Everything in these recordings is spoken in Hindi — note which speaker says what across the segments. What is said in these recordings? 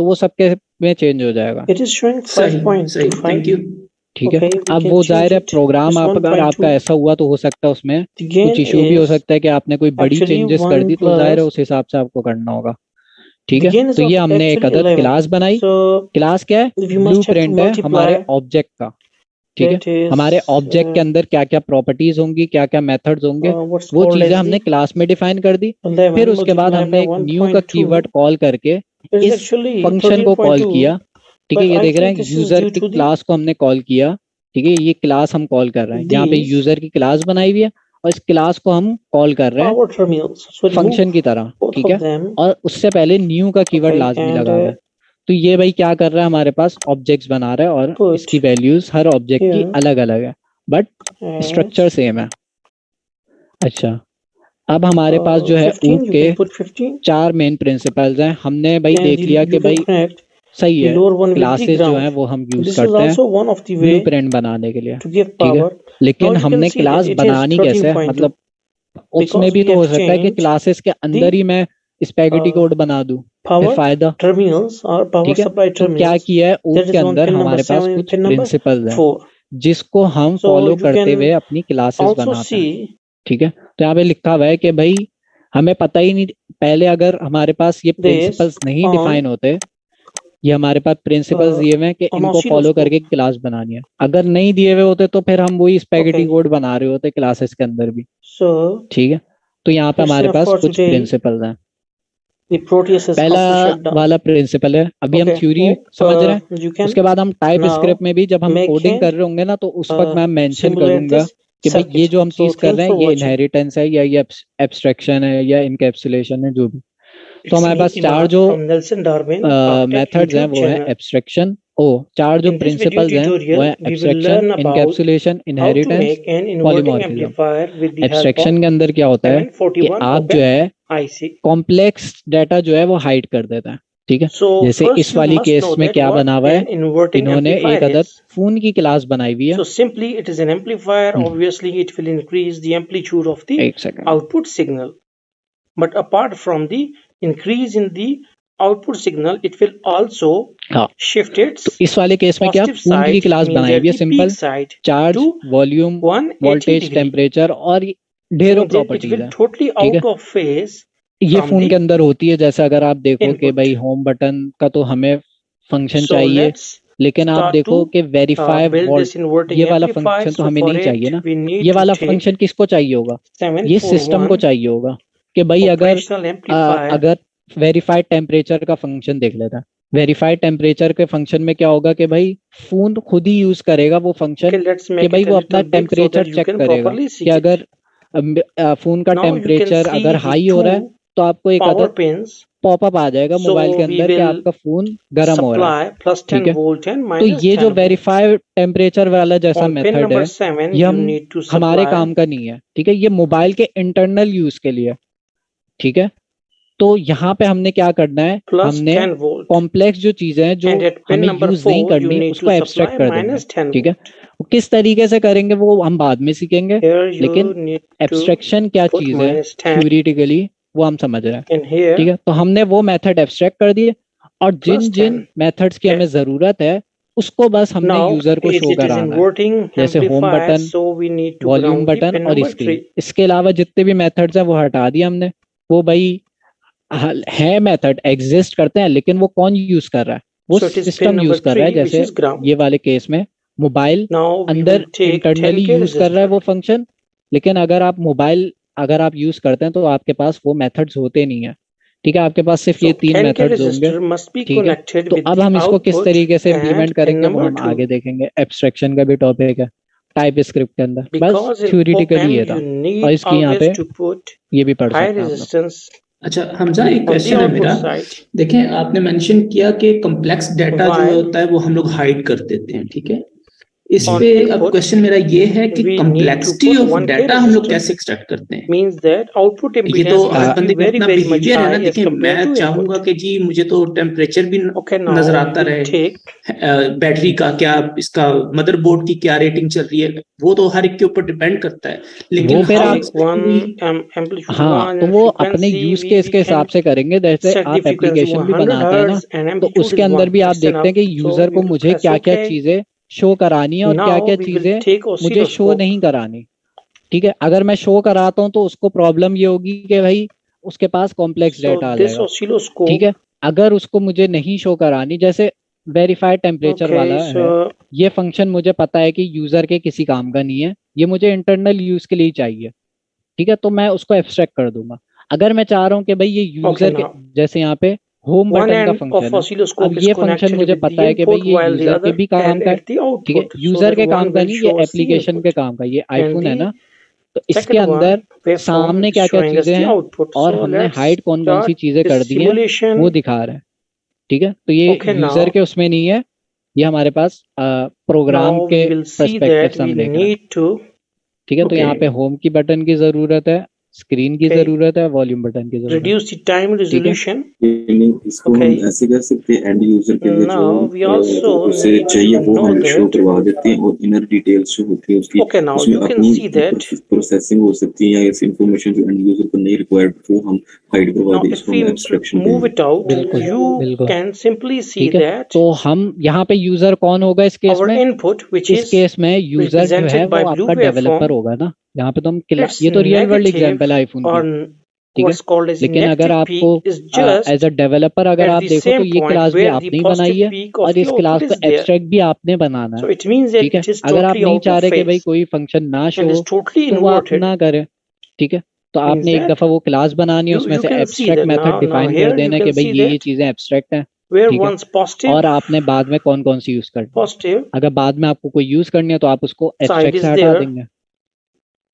Speaker 1: तो वो सबके में चेंज हो जाएगा।
Speaker 2: सही सही
Speaker 3: 5.25.
Speaker 2: थैंक यू
Speaker 1: ठीक है। अब वो ज़ाहिर है प्रोग्राम आप अगर आपका ऐसा हुआ तो हो सकता है उसमें कुछ इशू भी हो सकता है कि आपने कोई बड़ी चेंजेस कर दी तो ज़ाहिर है उस हिसाब से आपको करना होगा। ठीक है? तो ये हमने एक अदद क्लास बनाई। क्लास क्या है?
Speaker 3: to
Speaker 1: ब्लूप्रिंट है हमारे ऑब्जेक्ट का। ठीक है? हमारे ऑब्जेक्ट के
Speaker 3: uh,
Speaker 1: अंदर क्या क्या प्रॉपर्टीज़ होंगी क्या क्या मेथड्स होंगे
Speaker 3: uh,
Speaker 1: वो चीज़ें हमने क्लास में डिफाइन कर दी। फिर उसके बाद हमने एक न्यू का
Speaker 3: 1.2.
Speaker 1: कीवर्ड कॉल करके इस फ़ंक्शन को कॉल किया। ठीक है ये
Speaker 3: I
Speaker 1: देख रहे हैं यूज़र की क्लास को हमने कॉल किया। ठीक है ये क्लास हम कॉल कर रहे हैं यहाँ पे यूज़र की क्लास बनाई हुई है और इस क्लास को हम कॉल कर रहे हैं फ़ंक्शन की तरह ठीक है? और उससे पहले न्यू का कीवर्ड
Speaker 3: Okay,
Speaker 1: लाजमी लगा हुआ है। तो ये भाई क्या कर रहा है हमारे पास ऑब्जेक्ट्स बना रहा है और इसकी वैल्यूज़ हर ऑब्जेक्ट की अलग अलग है बट स्ट्रक्चर सेम है। अच्छा। अब हमारे
Speaker 3: uh, पास
Speaker 1: जो है ऊप के चार मेन प्रिंसिपल हैं। हमने भाई देख लिया कि भाई सही है क्लासेस जो है वो हम यूज़ करते हैं
Speaker 3: ब्लू
Speaker 1: प्रिंट बनाने के लिए ठीक है? लेकिन हमने क्लास बनानी कैसे मतलब उसमें भी तो हो सकता है कि क्लासेस के अंदर ही मैं स्पेगेटी कोड बना दू फ़ायदा ठीक है? तो क्या किया है?
Speaker 3: ऊँट
Speaker 1: के अंदर हमारे पास कुछ प्रिंसिपल्स हैं जिसको हम फॉलो करते हुए अपनी क्लासेस बनाते हैं। ठीक है तो यहाँ पे लिखा हुआ है कि भाई हमें पता ही नहीं पहले अगर हमारे पास ये प्रिंसिपल्स नहीं डिफाइन होते ये हमारे पास प्रिंसिपल्स
Speaker 3: uh,
Speaker 1: दिए हुए हैं कि इनको फॉलो करके क्लास बनानी है अगर नहीं दिए हुए होते तो फिर हम वही स्पेगेटी. कोड बना रहे होते क्लासेस के अंदर भी ठीक है तो यहाँ पे हमारे पास कुछ प्रिंसिपल हैं पहला. वाला प्रिंसिपल है अभी
Speaker 3: okay. हम.
Speaker 1: थ्योरी
Speaker 3: Hope
Speaker 1: समझ रहे हैं
Speaker 3: uh,
Speaker 1: उसके बाद हम टाइप स्क्रिप्ट में भी जब हम कोडिंग कर रहे होंगे ना तो उस वक्त
Speaker 3: uh,
Speaker 1: मैं मेंशन करूँगा कि भाई ये जो हम चीज़ कर रहे हैं ये इनहेरिटेंस है। या ये एब्स्ट्रैक्शन है या इनकैप्सुलेशन है जो भी। तो हमारे पास चार जो मेथड्स हैं वो है एब्स्ट्रैक्शन ओ चार जो प्रिंसिपल्स हैं वो है abstraction encapsulation inheritance polymorphism abstraction के अंदर क्या होता है कि आप जो है कॉम्प्लेक्स डाटा जो है वो हाइड कर देता है। ठीक है? जैसे इस वाली केस में क्या बना हुआ है? इन्होंने एक
Speaker 3: अदर
Speaker 1: फ़ोन की क्लास बनाई हुई है।
Speaker 3: Simply it is an amplifier obviously it will
Speaker 1: increase the
Speaker 3: of the output signal but apart from the increase in the output signal it
Speaker 1: will
Speaker 3: also
Speaker 1: shift
Speaker 3: its
Speaker 1: इस वाले केस में क्या? की क्लास बनाई हुई है simple charge volume voltage temperature और ढेरों properties totally
Speaker 3: out of face
Speaker 1: ये फ़ोन के अंदर होती है जैसे अगर आप देखो कि भाई होम बटन का तो हमें फ़ंक्शन
Speaker 3: So
Speaker 1: चाहिए लेकिन आप देखो कि
Speaker 3: uh,
Speaker 1: वेरीफाई
Speaker 3: inverting
Speaker 1: ये वाला फ़ंक्शन तो हमें नहीं चाहिए ना। ये वाला फ़ंक्शन किसको चाहिए होगा? ये सिस्टम को चाहिए होगा कि भाई अगर आ, अगर वेरीफाइड टेम्परेचर का फ़ंक्शन देख लेता वेरीफाइड टेम्परेचर के फ़ंक्शन में क्या होगा कि भाई फ़ोन खुद ही यूज़ करेगा वो फ़ंक्शन कि भाई वो अपना टेम्परेचर चेक करेगा कि अगर फ़ोन का
Speaker 3: you can
Speaker 1: टेम्परेचर अगर हाई हो रहा है तो आपको एक अदद
Speaker 3: pins.
Speaker 1: पॉपअप आ जाएगा मोबाइल So
Speaker 3: के
Speaker 1: अंदर कि आपका फ़ोन गर्म हो रहा है।
Speaker 3: plus
Speaker 1: ठीक है? तो ये जो. वेरीफाइड टेम्परेचर वाला जैसा मेथड है
Speaker 3: 7,
Speaker 1: ये हम हमारे काम का नहीं है ठीक है? ये मोबाइल के इंटरनल यूज़ के लिए ठीक है? तो यहाँ पे हमने क्या करना है?
Speaker 3: Plus
Speaker 1: हमने कॉम्प्लेक्स जो चीज़ें हैं जो हमें यूज़ नहीं करनी उसको एब्स्ट्रैक्ट कर
Speaker 3: 10
Speaker 1: ठीक है? किस तरीके से करेंगे वो हम बाद में सीखेंगे लेकिन एब्स्ट्रैक्शन क्या चीज़ है?
Speaker 3: minus 10
Speaker 1: थ्योरेटिकली वो हम समझ रहे हैं। ठीक है? तो हमने वो मेथड एब्स्ट्रैक्ट कर दिए और जिन जिन
Speaker 3: 10.
Speaker 1: मेथड्स की हमें ज़रूरत है उसको बस हमने यूज़र को शो कराना है। जैसे होम बटन वॉल्यूम बटन और स्क्रीन इसके अलावा जितने भी मेथड्स हैं वो हटा दिए हमने। वो भाई है मेथड एग्जिस्ट करते हैं लेकिन वो कौन यूज़ कर रहा है? वो सिस्टम यूज़ कर रहा है जैसे ये वाले केस में। मोबाइल अंदर इंटरनली यूज़ कर रहा है वो फ़ंक्शन लेकिन अगर आप मोबाइल अगर आप यूज़ करते हैं तो आपके पास वो मेथड्स होते नहीं है। ठीक है? आपके पास सिर्फ़
Speaker 3: so, ये
Speaker 1: तीन
Speaker 3: 10k
Speaker 1: मेथड्स होंगे। ठीक है? तो अब हम इसको किस तरीके से इम्प्लीमेंट करेंगे वो हम आगे देखेंगे। एब्स्ट्रैक्शन का भी टॉपिक है। टाइप स्क्रिप्ट के अंदर। बस थ्योरेटिकली ये था। और इसकी यहाँ पे ये भी पढ़ सकते हैं
Speaker 2: अच्छा हमजा एक क्वेश्चन है मेरा। देखें आपने मेंशन किया कि कॉम्प्लेक्स डाटा जो होता है वो हम लोग हाइड कर देते हैं ठीक है? इस पे अब क्वेश्चन मेरा ये है कि कम्प्लेक्सिटी ऑफ़ डाटा हम लोग कैसे एक्सट्रैक्ट करते हैं?
Speaker 3: Means that output
Speaker 2: ये तो बंदे का अपना बिहेवियर है ना देखिए मैं चाहूँगा कि जी मुझे तो टेम्परेचर भी नज़र आता रहे। बैटरी का क्या इसका मदरबोर्ड की क्या रेटिंग चल रही है वो तो हर एक के ऊपर डिपेंड करता है। लेकिन
Speaker 1: वो फिर आप-
Speaker 2: exactly-
Speaker 3: one um,
Speaker 1: हाँ तो वो अपने यूज़ केस के हिसाब से करेंगे जैसे आप एप्लीकेशन भी बनाते हैं ना तो उसके अंदर भी आप देखते हैं कि यूज़र को मुझे क्या क्या चीज़ें शो करानी है और क्या क्या चीज़ें मुझे शो नहीं करानी। ठीक है अगर मैं शो कराता हूँ तो उसको प्रॉब्लम ये होगी कि भाई उसके पास कॉम्प्लेक्स
Speaker 3: So
Speaker 1: डेटा आ जाएगा। ठीक है अगर उसको मुझे नहीं शो करानी जैसे वेरीफाइड टेम्परेचर
Speaker 3: Okay,
Speaker 1: वाला है
Speaker 3: so
Speaker 1: ये फ़ंक्शन मुझे पता है कि यूज़र के किसी काम का नहीं है ये मुझे इंटरनल यूज़ के लिए चाहिए। ठीक है तो मैं उसको एब्स्ट्रैक्ट कर दूँगा। अगर मैं चाह रहा हूँ कि भाई ये यूज़र okay,
Speaker 3: के
Speaker 1: जैसे यहाँ पे होम बटन का फ़ंक्शन अब ये फ़ंक्शन मुझे पता है कि भाई ये यूज़र के भी काम का ठीक है यूज़र के काम का नहीं ये एप्लीकेशन के काम का ये आईफोन है ना? तो इसके अंदर सामने क्या क्या चीज़ें हैं? और हमने हाइट कौन कौन सी चीज़ें कर दी है वो दिखा रहा है ठीक है? तो ये यूज़र के उसमें नहीं है ये हमारे पास प्रोग्राम के ठीक है? तो यहाँ पे होम की बटन की ज़रूरत है स्क्रीन की
Speaker 3: Okay.
Speaker 1: ज़रूरत है वॉल्यूम बटन की ज़रूरत है
Speaker 3: the time resolution.
Speaker 4: यानी इसको
Speaker 3: Okay.
Speaker 4: हम ऐसे कह सकते हैं एंड यूज़र के लिए जो
Speaker 3: also
Speaker 4: उसे चाहिए वो हम शो करवा देते हैं और इनर डिटेल्स जो होती है उसकी
Speaker 3: Okay, now
Speaker 4: उसमें अपनी प्रोसेसिंग हो सकती है या इस इंफॉर्मेशन जो एंड यूज़र को नहीं रिक्वायर्ड वो हम हाइड करवा दें इसको
Speaker 3: we
Speaker 4: हम एब्स्ट्रैक्शन
Speaker 3: you
Speaker 1: बिल्कुल।
Speaker 3: can simply see
Speaker 1: ठीक है
Speaker 3: that
Speaker 1: तो हम यहाँ पे यूज़र कौन होगा इस केस में
Speaker 3: input, which
Speaker 1: इस केस में यूज़र जो है वो आपका डेवलपर होगा ना यहाँ पे तो हम ये तो रियल वर्ल्ड एग्ज़ाम्पल है आईफोन की। ठीक है? लेकिन अगर आपको एज अ डेवलपर अगर आप देखो तो ये क्लास भी आपने ही बनाई है और इस क्लास को एब्स्ट्रैक्ट भी आपने बनाना है। ठीक है? अगर आप नहीं चाह रहे कि भाई कोई फ़ंक्शन ना शो
Speaker 3: and
Speaker 1: तो वो आप ना करें। ठीक है? तो आपने एक दफ़ा वो क्लास बनानी है उसमें से एब्स्ट्रैक्ट मेथड डिफाइन कर देना
Speaker 3: can
Speaker 1: कि भाई ये ये चीज़ें एब्स्ट्रैक्ट हैं। है?
Speaker 3: positive,
Speaker 1: और आपने बाद में कौन कौन सी यूज़ करनी
Speaker 3: positive.
Speaker 1: अगर बाद में आपको कोई यूज़ करनी है तो आप उसको एब्स्ट्रैक्ट से हटा देंगे।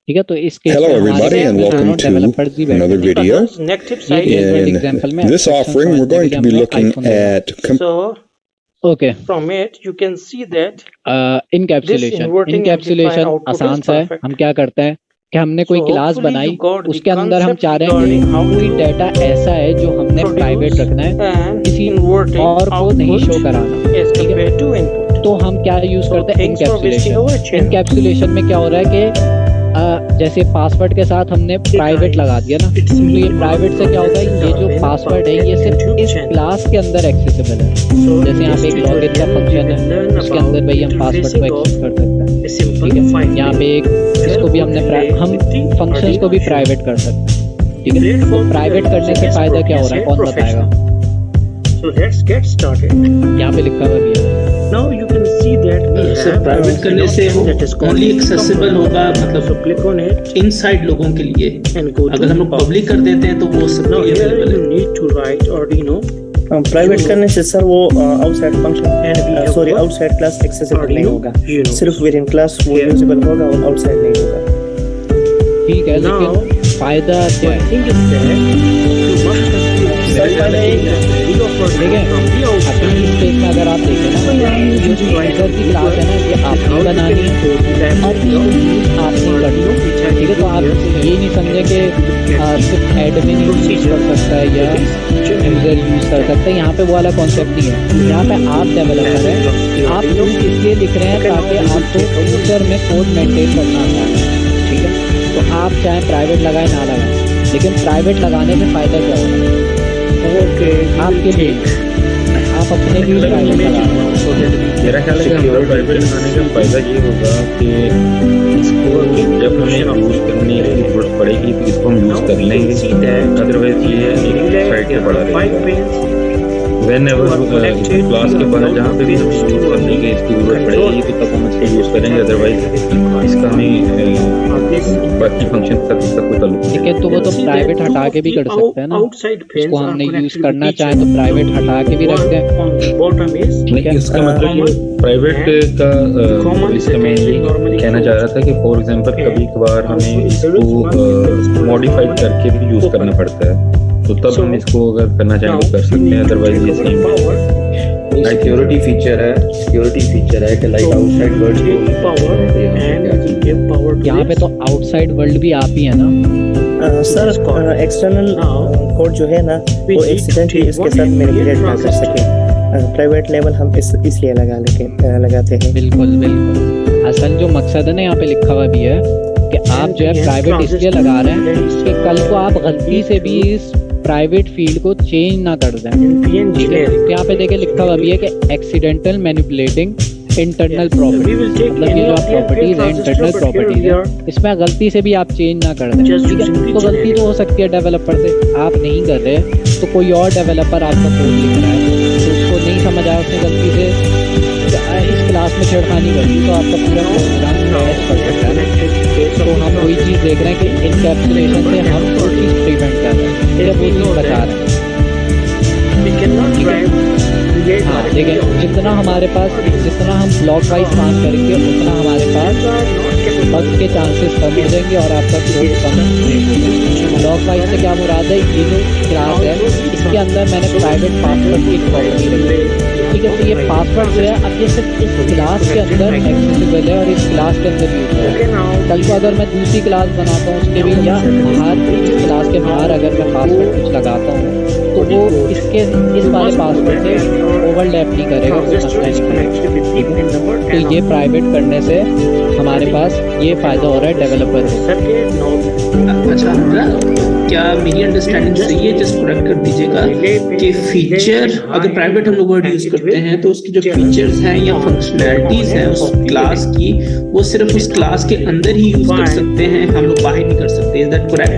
Speaker 1: ठीक है? तो इस case hello
Speaker 5: everybody
Speaker 3: and welcome
Speaker 1: to
Speaker 3: another video
Speaker 1: next tip
Speaker 5: side
Speaker 1: example में
Speaker 5: this
Speaker 1: offering
Speaker 5: we
Speaker 1: are
Speaker 5: going
Speaker 1: to be
Speaker 5: looking at
Speaker 3: so
Speaker 1: okay
Speaker 3: from it you can see that
Speaker 1: encapsulation encapsulation आसान सा है। हम क्या करते हैं कि हमने कोई क्लास बनाई उसके अंदर हम चाह रहे हैं कोई डाटा ऐसा है जो हमने प्राइवेट रखना है किसी और को नहीं शो कराना। तो हम क्या यूज़ करते हैं? इनकैप्सुलेशन इनकैप्सुलेशन में क्या हो रहा है कि जैसे पासवर्ड के साथ हमने प्राइवेट लगा दिया ना। तो ये प्राइवेट से क्या होगा ये जो पासवर्ड है ये सिर्फ़ इस क्लास के अंदर एक्सेसिबल है। जैसे यहाँ पे एक
Speaker 3: this
Speaker 1: लॉगिन का फ़ंक्शन है उसके अंदर भाई हम पासवर्ड को एक्सेस कर सकते हैं। ठीक है? यहाँ पे एक इसको भी हमने हम फ़ंक्शंस को भी प्राइवेट कर सकते हैं। ठीक है? तो प्राइवेट करने से फ़ायदा क्या हो रहा है? कौन बताएगा. यहाँ पे लिखा हुआ भी है।
Speaker 2: प्राइवेट करने से वो ओनली एक्सेसिबल होगा मतलब
Speaker 3: click on it.
Speaker 2: इनसाइड लोगों के लिए। अगर हम लोग पब्लिक कर देते हैं तो वो
Speaker 3: Now
Speaker 2: सबके लिए
Speaker 3: here
Speaker 2: अवेलेबल
Speaker 3: you
Speaker 2: है।
Speaker 3: need to write
Speaker 6: प्राइवेट करने से सर वो outside function sorry outside class accessible नहीं होगा। सिर्फ़ विद इन क्लास वो यूजेबल होगा और आउटसाइड नहीं होगा।
Speaker 1: ठीक है लेकिन फ़ायदा क्या है? अगर आप देखें ना ये जो यूज़र की क्लास है ना ये आपने बनानी और ये आपने करनी ठीक है? तो आप ये नहीं समझे कि सिर्फ़ एडमिन यूज़ कर सकता है या यूज़र यूज़ कर सकता है यहाँ पे वो वाला कॉन्सेप्ट नहीं है यहाँ पे आप डेवलपर हैं आप यूज़ इसलिए लिख रहे हैं ताकि आपको फ्यूचर में कोड मेंटेन करना आसान है ठीक है तो आप चाहे प्राइवेट लगाए, ना लगाए, लेकिन प्राइवेट लगाने से फ़ायदा क्या होगा? आपके लिए। आप अपने लिए प्राइवेट लगा रहे
Speaker 7: मेरा ख्याल है कि हमारा प्राइवेट लगाने का फ़ायदा ये होगा कि इसको जब हमें यूज़ करने की ज़रूरत पड़ेगी तो इसको हम यूज़ कर लेंगे। अदरवाइज़ ये एक साइड पे पड़ा रहेगा। वेन एवर क्लास के बाहर जहाँ पे भी हम यूज़ करने की इसकी ज़रूरत पड़ेगी तो तब हम इसको यूज़ करेंगे अदरवाइज़ इसका हमें बाकी फ़ंक्शन तक इसका कोई ताल्लुक
Speaker 1: ठीक है तो वो तो प्राइवेट हटा के भी कर सकते हैं ना। इसको हमने यूज़ करना चाहे तो प्राइवेट हटा के भी रख दें।
Speaker 7: इसका मतलब प्राइवेट का इसका मैं ये कहना चाह रहा था कि फॉर एग्जांपल कभी कभार हमें इसको मॉडिफाइड करके भी यूज़ करना पड़ता है। तो तब हम इसको अगर करना चाहें तो कर सकते हैं अदरवाइज़ ये सेम सिक्योरिटी फीचर है सिक्योरिटी फीचर है कि like outside world
Speaker 3: and we give power to
Speaker 1: यहाँ पे तो आउटसाइड वर्ल्ड भी आप ही है ना?
Speaker 6: सर एक्सटर्नल कोड जो है ना वो एक्सीडेंटली इसके साथ मैनिपुलेट ना कर सके। प्राइवेट लेवल हम इस इसलिए लगा लेके लगाते हैं।
Speaker 1: बिल्कुल बिल्कुल। असल जो मकसद है ना यहाँ पे लिखा हुआ भी है कि आप जो है प्राइवेट इसलिए लगा रहे हैं कि कल को आप गलती से भी इस प्राइवेट फ़ील्ड को चेंज ना कर दें है. तो यहाँ पे देखिए लिखा हुआ भी है कि एक्सीडेंटल मैनिपुलेटिंग इंटरनल प्रॉपर्टी मतलब ये जो
Speaker 3: the
Speaker 1: प्रॉपर्टीज़ है इंटरनल प्रॉपर्टीज़ है इसमें गलती से भी आप चेंज ना कर दें ठीक है तो गलती तो हो सकती है डेवलपर से आप नहीं कर रहे तो कोई और डेवलपर आपका कोड लिख रहा है तो उसको नहीं समझ आया उसने गलती से इस क्लास में छेड़खानी कर दी तो आपका पूरा प्रोग्राम कर सकता है तो हम वही चीज़ देख रहे हैं कि इनकैप्सुलेशन से हम प्रिवेंट कर रहे हैं। ये वो बचा रहे हैं। है। हाँ देखिए जितना हमारे पास जितना हम ब्लॉक वाइज काम करेंगे उतना हमारे पास बग के चांसेस कम हो जाएँगे और आपका कोड कम ब्लॉक वाइज से क्या मुराद है? ये जो क्लास है इसके अंदर मैंने प्राइवेट पासवर्ड की प्रॉपर्टी रखी। है ठीक है तो ये पासवर्ड जो है अब ये सिर्फ़ इस क्लास के अंदर एक्सेसिबल है और इस क्लास के अंदर यूज़ है। कल को अगर मैं दूसरी क्लास बनाता हूँ उसके भी या बाहर क्लास के बाहर अगर मैं पासवर्ड कुछ लगाता हूँ तो वो इसके इस वाले पासवर्ड से ओवरलैप नहीं करेगा तो ये प्राइवेट करने से हमारे पास ये फ़ायदा हो रहा है डेवलपर को।
Speaker 2: अच्छा अनुराग, क्या मेरी अंडरस्टैंडिंग सही है? जस्ट करेक्ट कर दीजिएगा कि फीचर अगर प्राइवेट हम लोग वर्ड यूज़ करते हैं तो उसकी जो फीचर्स हैं या फंक्शनैलिटीज हैं उस क्लास की वो सिर्फ़ उस क्लास के अंदर ही यूज़ कर सकते हैं हम लोग बाहर नहीं कर सकते। इज़ दैट करेक्ट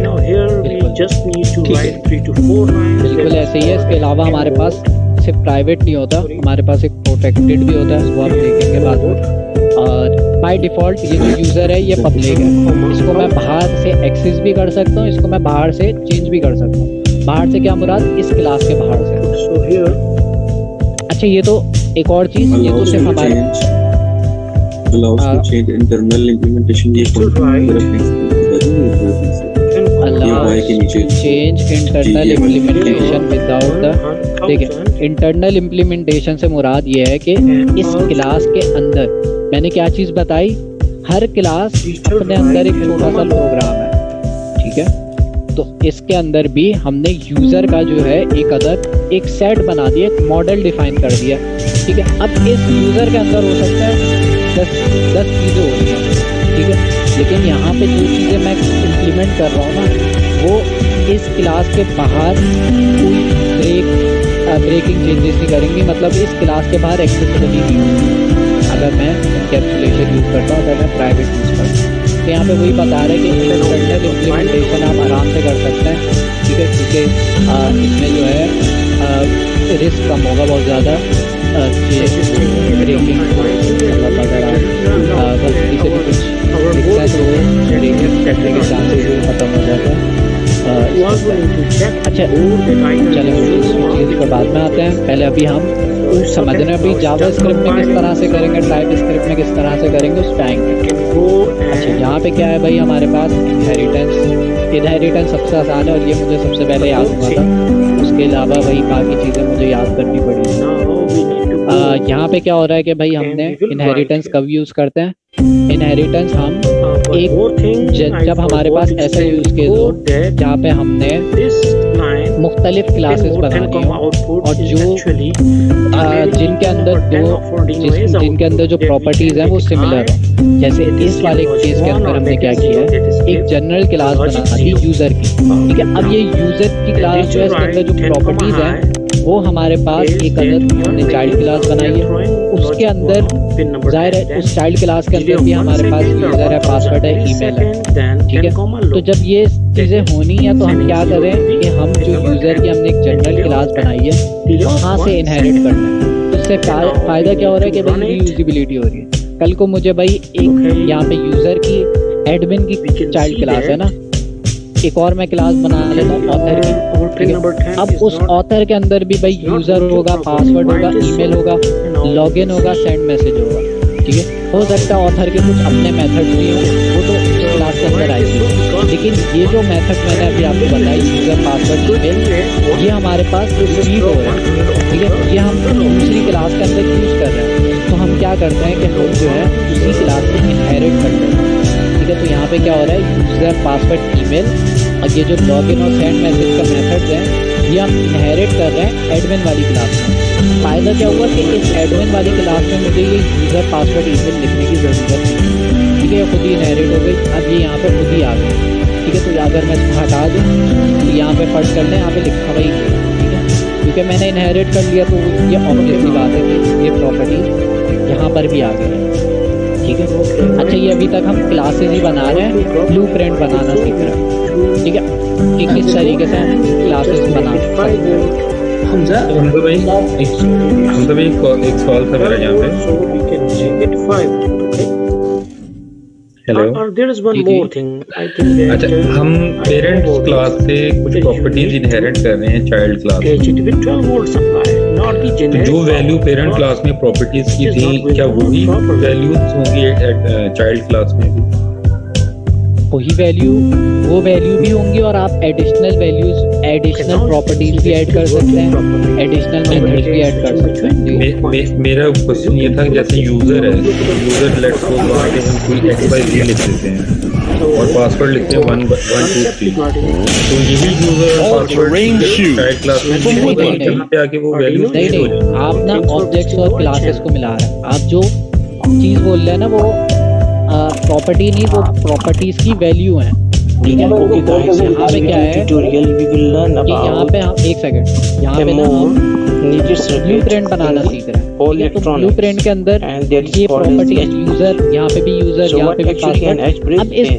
Speaker 1: बिल्कुल। ऐसे ही है। इसके अलावा हमारे पास सिर्फ़ प्राइवेट नहीं होता हमारे पास एक प्रोटेक्टेड भी होता है वो आप देखेंगे बाद में। और बाय डिफ़ॉल्ट ये जो यूज़र है ये पब्लिक है। इसको मैं बाहर से एक्सेस भी कर सकता हूँ इसको मैं बाहर से चेंज भी कर सकता हूँ। बाहर से क्या मुराद? इस क्लास के बाहर से। अच्छा ये तो एक और चीज़ ये तो सिर्फ़ हमारे हाँ। Change internal implementation without the देखिए इंटरनल इम्प्लीमेंटेशन से मुराद ये है कि इस क्लास के अंदर मैंने क्या चीज़ बताई? हर क्लास अपने अंदर एक छोटा सा प्रोग्राम है ठीक है? तो इसके अंदर भी हमने यूज़र का जो है एक अदर एक सेट बना दिया एक मॉडल डिफाइन कर दिया ठीक है? अब इस यूज़र के अंदर हो सकता है दस दस चीज़ें हो रही हैं ठीक है? लेकिन यहाँ पे जो चीज़ें मैं इम्प्लीमेंट कर रहा हूँ ना वो इस क्लास के बाहर कोई ब्रेक ब्रेकिंग चेंजेस नहीं करेंगी मतलब इस क्लास के बाहर एक्सेसिबल ही नहीं होगी। अगर मैं कैप्सुलेशन यूज़ करता हूँ, अगर मैं प्राइवेट यूज़ करता हूँ। तो यहाँ पे वही बता रहे हैं कि इंटरनल इम्प्लीमेंटेशन आप आराम से कर सकते हैं, ठीक है? क्योंकि इसमें जो है रिस्क कम होगा बहुत ज़्यादा ब्रेकिंग मतलब खत्म हो हैं अच्छा चलें इस चीज़ पर बाद में आते हैं। पहले अभी हम समझ रहे भी अभी जावा स्क्रिप्ट में किस तरह से करेंगे टाइप स्क्रिप्ट में किस तरह से करेंगे उस टाइम आएँगे अच्छा यहाँ पे क्या है भाई हमारे पास? इनहेरिटेंस इनहेरिटेंस सबसे आसान है और ये मुझे सबसे पहले याद हुआ था। उसके अलावा भाई बाकी चीज़ें मुझे याद करनी पड़ी। यहाँ पे क्या हो रहा है कि भाई हमने इनहेरिटेंस कब यूज़ करते हैं? इनहेरिटेंस हम
Speaker 3: uh,
Speaker 1: एक जब हमारे पास ऐसा use case हो जहाँ पे हमने मुख्तलिफ़ क्लासेस बनानी हो और जो जिनके अंदर दो जिस जिनके अंदर जो प्रॉपर्टीज़ हैं वो सिमिलर हो। जैसे इस वाले केस के अंदर हमने क्या किया है? एक जनरल क्लास बना दी यूज़र की। ठीक है अब ये यूज़र की क्लास जो है इसके अंदर जो प्रॉपर्टीज़ हैं वो हमारे पास एक अदर हमने चाइल्ड क्लास बनाई है। उसके अंदर ज़ाहिर है उस चाइल्ड क्लास के अंदर भी हमारे पास यूज़र है पासवर्ड है ईमेल है। ठीक है? तो जब ये चीज़ें होनी है तो हम क्या करें कि हम जो यूज़र की हमने एक जनरल क्लास बनाई है वहाँ से इनहेरिट करना है। तो इससे फा- फ़ायदा क्या हो रहा है कि भाई यूजिबिलिटी हो रही है। कल को मुझे भाई एक यहाँ पे यूज़र की एडमिन की चाइल्ड क्लास है ना? एक और मैं क्लास बना लेता हूँ ऑथर की। अब उस ऑथर के अंदर भी भाई यूज़र होगा पासवर्ड होगा ईमेल होगा लॉगिन होगा सेंड मैसेज होगा। ठीक है? हो सकता है ऑथर के कुछ अपने मेथड्स भी हों, वो तो क्लास के अंदर आएगी लेकिन ये जो मेथड मैंने अभी आपको बताई यूज़र पासवर्ड ईमेल ये हमारे पास रिसीव हो रहा है। ठीक है? ये हम दूसरी क्लास के अंदर यूज़ कर रहे हैं। तो हम क्या करते हैं कि हम जो है उसी क्लास को इनहेरिट करते हैं। ठीक है तो यहाँ पे क्या हो रहा है यूज़र पासवर्ड ईमेल और ये जो लॉगिन और सेंड मैसेज का मेथड है, ये हम इनहेरिट कर रहे हैं एडमिन वाली क्लास में। फ़ायदा क्या हुआ कि इस एडमिन वाली क्लास में मुझे ये यूज़र पासवर्ड ईमेल लिखने की ज़रूरत नहीं ठीक है खुद ही इनहेरिट हो गई, अब ये यहाँ पर खुद ही आ गई। ठीक है तो अगर मैं इसको हटा दूँ तो यहाँ पे फ़र्स्ट कर लें यहाँ पे लिखा हुआ ही ठीक है, क्योंकि मैंने इनहेरिट कर लिया तो ये की बात है कि ये प्रॉपर्टी यहाँ पर भी आ गए। है ठीक है? अच्छा ये अभी तक हम क्लासेज ही बना रहे हैं। ब्लू प्रिंट बनाना सीख रहे हैं। ठीक है? कि किस तरीके से हम क्लासेस बना सकते हैं।
Speaker 2: हमजा
Speaker 7: हमजा भाई एक हमजा भाई एक एक सवाल था मेरा यहाँ पे।
Speaker 3: So we can make it five. Okay.
Speaker 7: Hello.
Speaker 3: I think that
Speaker 7: अच्छा
Speaker 3: uh,
Speaker 7: हम पेरेंट्स क्लास से कुछ प्रॉपर्टीज़ इनहेरिट कर रहे हैं चाइल्ड क्लास में
Speaker 3: catch 12 volt supply, not the
Speaker 7: तो जो वैल्यू पेरेंट क्लास में प्रॉपर्टीज़ की थी क्या
Speaker 3: वो भी
Speaker 7: वही वैल्यूज़ होंगी चाइल्ड क्लास में भी?
Speaker 1: वही वैल्यू वो वैल्यू भी होंगी और आप एडिशनल वैल्यूज़ एडिशनल प्रॉपर्टीज़ भी ऐड कर सकते हैं। एडिशनल मेथड्स भी ऐड कर सकते हैं।
Speaker 7: मे, मे, मेरा क्वेश्चन ये था जैसे यूज़र है यूज़र लेट्स सपोज़ वहाँ पे हम कोई एक्स वाई जी लिख देते हैं और पासवर्ड लिखते हैं वन वन टू थ्री तो यही यूज़र पासवर्ड चाइल्ड क्लास में आके वो वैल्यू
Speaker 1: नहीं आप ना ऑब्जेक्ट्स और क्लासेस को मिला रहे हैं। आप जो चीज़ बोल रहे हैं ना वो प्रॉपर्टी नहीं वो प्रॉपर्टीज़ की वैल्यू है।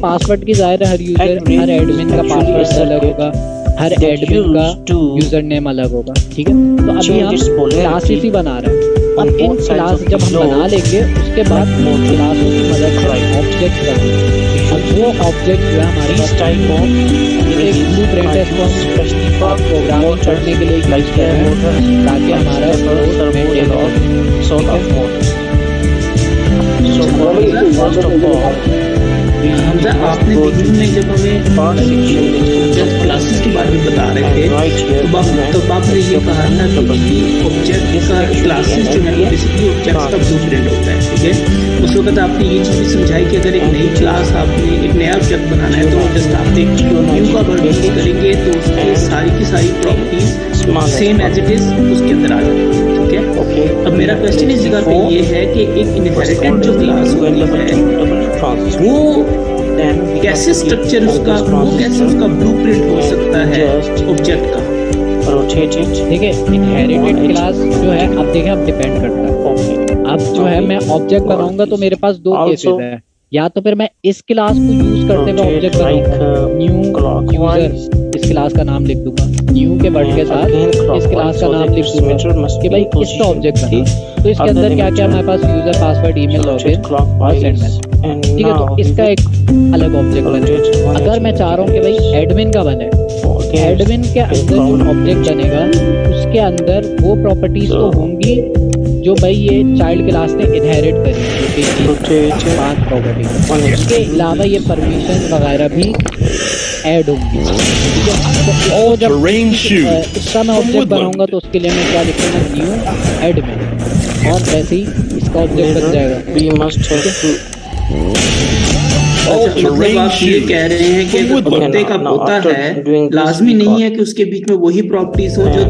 Speaker 1: पासवर्ड की ज़ाहिर हर यूज़र हर एडमिन का पासवर्ड अलग होगा। हर एडमिन का यूज़र नेम अलग होगा। ठीक है? तो अभी हम लास्ट इसी बना रहे हैं। और इन क्लास जब हम बना लेंगे उसके बाद
Speaker 6: वो
Speaker 1: क्लास उसकी मदद से ऑब्जेक्ट बन अब वो ऑब्जेक्ट जो है हमारी
Speaker 6: स्टाइल को
Speaker 1: एक ब्लू प्रिंट है उसको
Speaker 6: स्पेसिफिक प्रोग्राम
Speaker 1: को चढ़ने के लिए यूज़ कर रहे हैं ताकि हमारा
Speaker 6: प्रोसेसर
Speaker 1: वो ये
Speaker 6: log sort of mode so for first of all
Speaker 2: Hamza आपने में जब हमें जब क्लासेस के बारे में बता रहे थे तो बाप तो बाप ने ये कहा था कि ऑब्जेक्ट का क्लासेस जो है वो बेसिकली ऑब्जेक्ट्स का ब्लूप्रिंट होता है ठीक है? उस वक्त आपने ये चीज़ भी समझाई कि अगर एक नई क्लास आपने एक नया ऑब्जेक्ट बनाना है तो जस्ट आप एक न्यू का वर्ड यूज़ करेंगे तो उसकी सारी की सारी properties same as it is उसके अंदर आ जाती है ठीक है? अब मेरा क्वेश्चन इस जगह पे ये है कि एक इनहेरिटेंट जो क्लास होती है वो कैसे स्ट्रक्चर उसका वो कैसे उसका ब्लूप्रिंट हो सकता है ऑब्जेक्ट का
Speaker 1: ठीक है इनहेरिटेड क्लास जो है अब देखें अब डिपेंड करता है अब जो है मैं ऑब्जेक्ट बनाऊँगा तो मेरे पास दो केसेस है या तो फिर मैं इस क्लास को यूज़ करते हुए ऑब्जेक्ट बनाऊँगा न्यू यूज़र इस क्लास का नाम लिख दूँगा। न्यू के वर्ड के साथ इस क्लास का नाम लिख दूँगा कि भाई इसका ऑब्जेक्ट बना? तो इसके अंदर क्या क्या. हमारे पास यूज़र पासवर्ड ईमेल लॉगिन और
Speaker 6: clockwise
Speaker 1: सेंड मैसेज ठीक है तो इसका एक अलग ऑब्जेक्ट बने अगर मैं चाह रहा हूँ कि भाई एडमिन का बने। एडमिन के अंदर जो ऑब्जेक्ट बनेगा उसके अंदर वो प्रॉपर्टीज़ तो होंगी जो भाई ये चाइल्ड क्लास ने इनहेरिट करी पाँच प्रॉपर्टी इसके अलावा ये परमिशन वगैरह भी ऐड होंगी। ठीक है? तो जब इसका मैं ऑब्जेक्ट बनाऊँगा तो उसके लिए मैं क्या लिखूँगा? न्यू एडमिन और वैसे ही इसका ऑब्जेक्ट बन जाएगा।
Speaker 6: Must have to
Speaker 2: अच्छा, मतलब आप ये कह रहे हैं कि अगर कुत्ते का पोता है लाजमी नहीं है कि उसके बीच में वही प्रॉपर्टीज़ हो जो